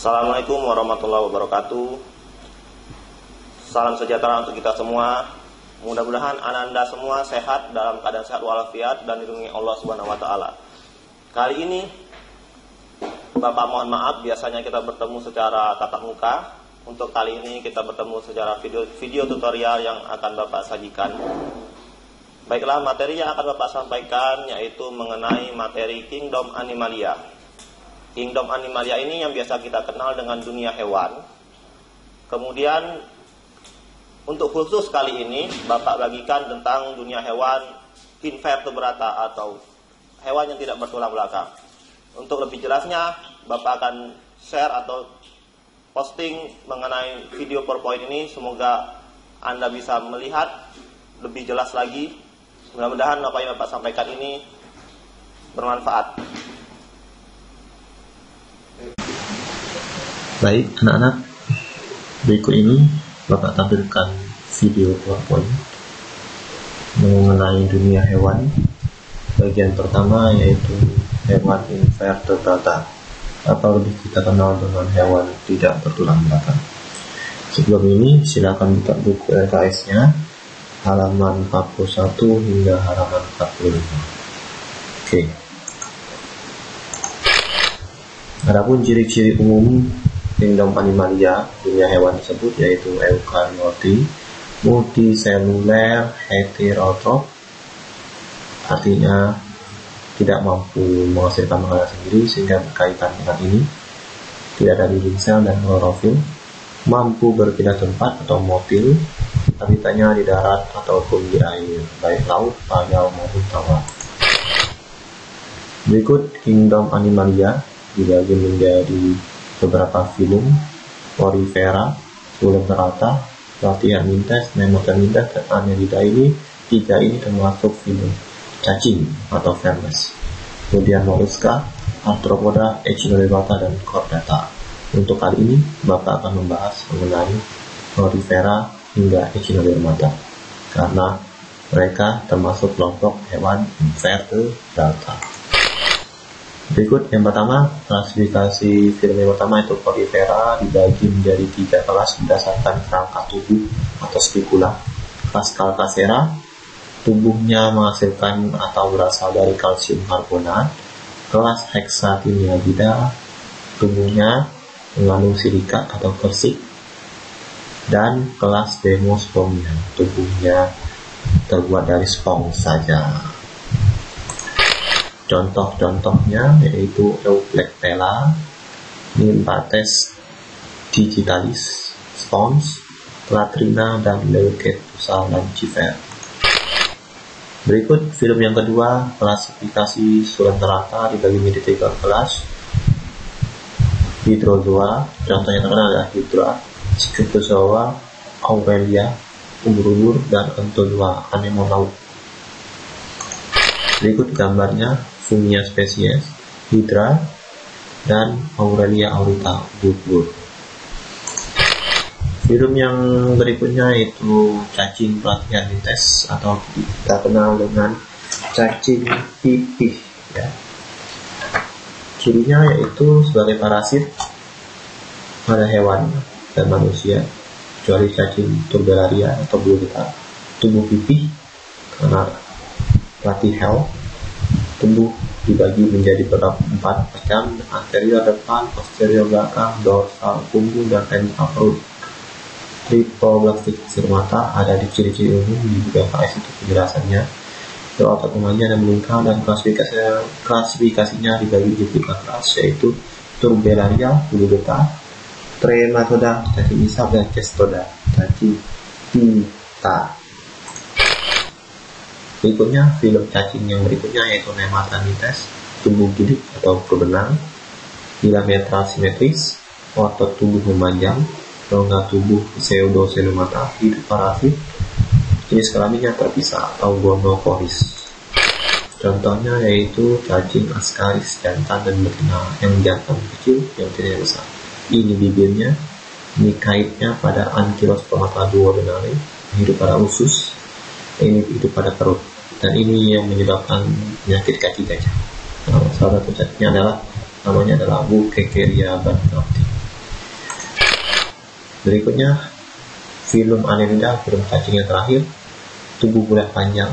Assalamualaikum warahmatullahi wabarakatuh. Salam sejahtera untuk kita semua. Mudah-mudahan ananda semua sehat dalam keadaan sehat walafiat dan dilindungi Allah Subhanahu wa taala. Kali ini Bapak mohon maaf biasanya kita bertemu secara tatap muka. Untuk kali ini kita bertemu secara video video tutorial yang akan Bapak sajikan. Baiklah, materi yang akan Bapak sampaikan yaitu mengenai materi Kingdom Animalia. Kingdom Animalia ini yang biasa kita kenal dengan dunia hewan. Kemudian untuk khusus kali ini Bapak bagikan tentang dunia hewan invertebrata atau hewan yang tidak bertulang belakang. Untuk lebih jelasnya Bapak akan share atau posting mengenai video PowerPoint ini semoga Anda bisa melihat lebih jelas lagi Mudah-mudahan apa yang Bapak sampaikan ini bermanfaat. Baik, anak-anak. Berikut ini Bapak tampilkan video PowerPoint mengenai dunia hewan. Bagian pertama yaitu hewan invertebrata atau lebih kita kenal dengan hewan tidak bertulang belakang. Sebelum ini silakan buka buku LKS-nya halaman 41 hingga halaman 45. Oke. Adapun ciri-ciri umum kingdom animalia dunia hewan tersebut yaitu eukarioti, multiseluler, heterotrof, artinya tidak mampu menghasilkan makanan sendiri sehingga berkaitan dengan ini. Tidak ada dinding sel dan klorofil mampu berpindah tempat atau motil habitatnya di darat ataupun di air, baik laut, payau maupun tawar. Berikut Kingdom Animalia dibagi menjadi beberapa film, Orifera, Sulam Terata, Latihan Mintes, Nemotan Mintes, dan Annelida ini tiga ini termasuk film cacing atau vermes. Kemudian Molluska, Arthropoda, Echinodebata, dan Chordata. Untuk kali ini, Bapak akan membahas mengenai Orifera, hingga echinodermata karena mereka termasuk kelompok hewan invertebrata. Berikut yang pertama, klasifikasi film yang pertama itu Porifera dibagi menjadi tiga kelas berdasarkan kerangka tubuh atau spikula. Kelas Calcacera, tubuhnya menghasilkan atau berasal dari kalsium karbonat. Kelas Hexatinidida, tubuhnya mengandung silika atau persik dan kelas demospermia tubuhnya terbuat dari spong saja. Contoh-contohnya yaitu Euplectella, Nymphates digitalis, Spons, Latrina, dan Leucetusa lancifer. Berikut film yang kedua, klasifikasi sulenterata dibagi menjadi tiga kelas. Hydrozoa, contohnya terkenal adalah Hydra, Scriptozoa, Aurelia, ubur-ubur, dan Antodua anemonaut. Berikut gambarnya Fumia spesies, Hydra, dan Aurelia aurita, ubur-ubur. Film yang berikutnya itu cacing pelatihan atau kita kenal dengan cacing pipih ya. Cirinya yaitu sebagai parasit pada hewan dan manusia kecuali cacing turbellaria atau getah tubuh pipih karena hell tubuh dibagi menjadi empat macam anterior depan, posterior belakang, dorsal, punggung dan ventral perut. Tripoblastik mata ada di ciri-ciri umum di BPS itu penjelasannya. Berotot memanjang dan melingkar dan klasifikasinya, klasifikasinya dibagi jadi tiga kelas yaitu turbellaria, bulu getah, Trematoda cacing isap dan cestoda cacing pita berikutnya film cacing yang berikutnya yaitu nematanites tubuh gidik atau berbenang diametral simetris otot tubuh memanjang rongga tubuh pseudoselumata hidup parasit jenis kelaminnya terpisah atau gonokoris. Contohnya yaitu cacing askaris jantan dan betina yang jantan kecil yang tidak besar. Ini bibirnya, ini kaitnya pada ankylostomata duodenale, hidup pada usus, ini hidup pada perut, dan ini yang menyebabkan penyakit kaki gajah. Nah, salah satu cacatnya adalah namanya adalah Wukekeria batrati. Berikutnya film Annelida, film cacing yang terakhir, tubuh bulat panjang,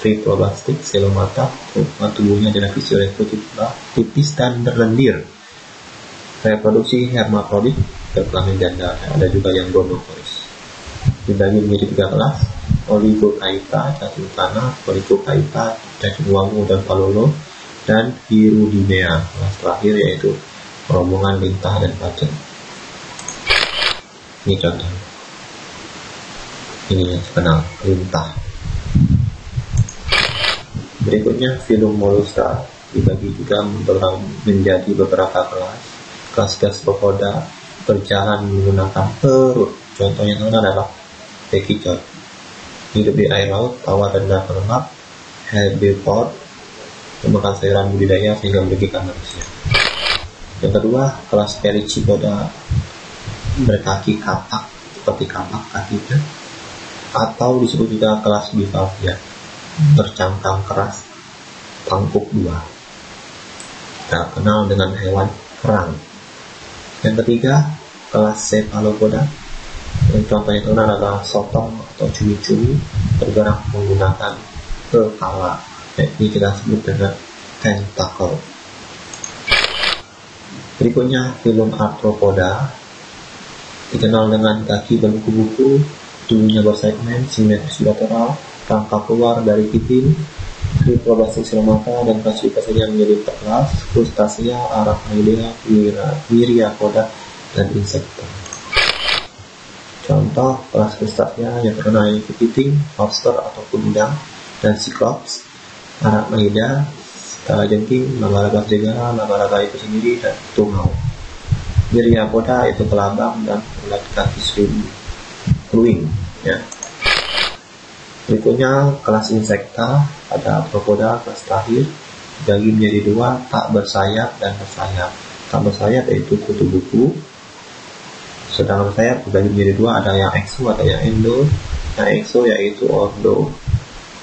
triploblastik, selomata, tubuhnya adalah fisioreproduksi tipis dan berlendir. Reproduksi hermafrodit berkelamin ganda, ada juga yang gonokoris. Dibagi menjadi tiga kelas, oligokaita, cacing tanah, oligokaita, cacing wangu dan palolo, dan hirudinea. Kelas terakhir yaitu rombongan lintah dan pacen. Ini contoh. Ini yang terkenal, lintah. Berikutnya film moluska dibagi juga menjadi beberapa kelas. Kelas gastropoda berjalan menggunakan perut. Contohnya adalah bekicot. Hidup di air laut, tawa rendah lemak, herbivore, memakan sayuran budidaya sehingga merugikan manusia. Yang kedua, kelas pericipoda berkaki kapak seperti kapak kakinya atau disebut juga kelas bivalvia bercangkang keras, tangkuk dua. Kita kenal dengan hewan kerang. Yang ketiga, kelas cephalopoda. Contohnya itu adalah sotong atau cumi-cumi bergerak menggunakan kepala. Ini kita sebut dengan tentacle. Berikutnya film arthropoda dikenal dengan kaki berbuku-buku, tubuhnya bersegmen, simetris bilateral, rangka keluar dari pitin, triploblastik selemata dan klasifikasinya menjadi empat kelas, krustasea, arachnoidea, myriapoda, dan insekta. Contoh kelas krustasea yang yaitu kepiting, lobster ataupun udang, dan cyclops, arachnoidea, skala jengking, laba-laba serigala, laba-laba itu sendiri, dan tungau. Myriapoda itu kelabang dan ulat kaki seribu, kruing, ya. Berikutnya kelas insekta ada arthropoda kelas terakhir dibagi menjadi dua tak bersayap dan bersayap. Tak bersayap yaitu kutu buku. Sedangkan bersayap dibagi menjadi dua ada yang exo ada yang endo. Yang exo yaitu ordo,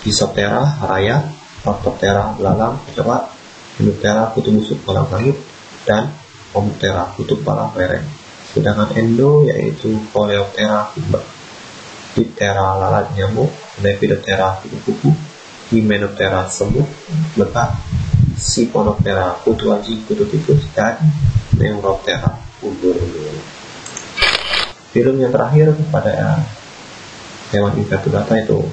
Isoptera raya, Orthoptera belalang, coba, Hinoptera kutu busuk kolam langit dan Homoptera kutub palang lereng. Sedangkan endo yaitu Coleoptera Diptera lalat nyamuk, Lepidoptera kupu-kupu, Hymenoptera semut, lebah, Siphonoptera kutu anjing, kutu tikus, dan Neuroptera undur-undur. Film yang terakhir pada hewan invertebrata itu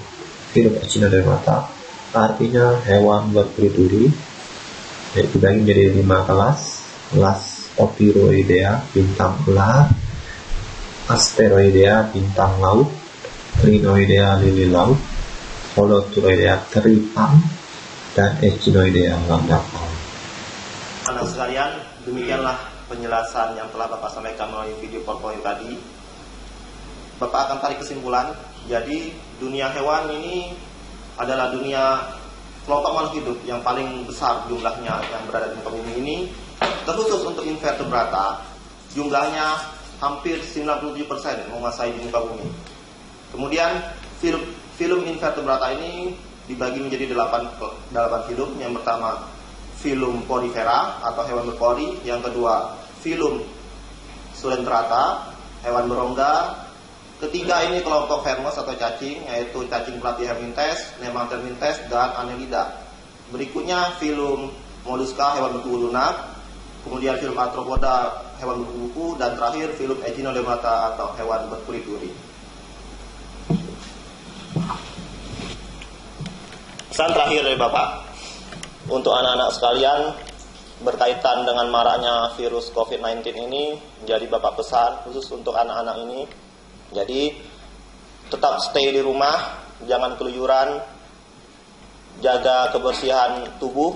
film Echinodermata, artinya hewan berkulit yaitu daging menjadi lima kelas, kelas Opiroidea bintang ular, Asteroidea bintang laut, Rhinoidea lili laut, Holoturoidea teripang, dan Echinoidea lambda Anak sekalian, demikianlah penjelasan yang telah Bapak sampaikan melalui video PowerPoint tadi. Bapak akan tarik kesimpulan, jadi dunia hewan ini adalah dunia kelompok makhluk hidup yang paling besar jumlahnya yang berada di muka bumi ini. Terkhusus untuk invertebrata, jumlahnya hampir 97% menguasai di muka bumi. Kemudian film film invertebrata ini dibagi menjadi delapan delapan film. Yang pertama film porifera atau hewan berpori, yang kedua film sulentrata, hewan berongga. Ketiga ini kelompok vermos atau cacing, yaitu cacing pelatih hermintes, nematelmintes, dan annelida. Berikutnya film molluska, hewan berkuku lunak. Kemudian film arthropoda, hewan berkuku, dan terakhir film echinodermata atau hewan berkulit duri. Pesan terakhir dari Bapak untuk anak-anak sekalian berkaitan dengan maraknya virus COVID-19 ini jadi Bapak pesan khusus untuk anak-anak ini. Jadi tetap stay di rumah, jangan keluyuran, jaga kebersihan tubuh,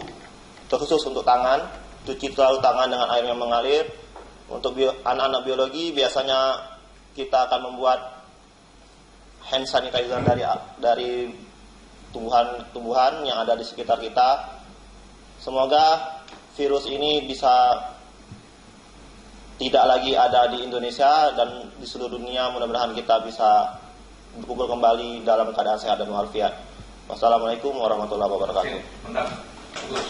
terkhusus untuk tangan, cuci selalu tangan dengan air yang mengalir. Untuk anak-anak biologi biasanya kita akan membuat hand sanitizer dari dari tumbuhan-tumbuhan yang ada di sekitar kita. Semoga virus ini bisa tidak lagi ada di Indonesia dan di seluruh dunia. Mudah-mudahan kita bisa berkumpul kembali dalam keadaan sehat dan walafiat. Wassalamualaikum warahmatullahi wabarakatuh. Oke,